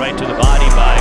right to the body by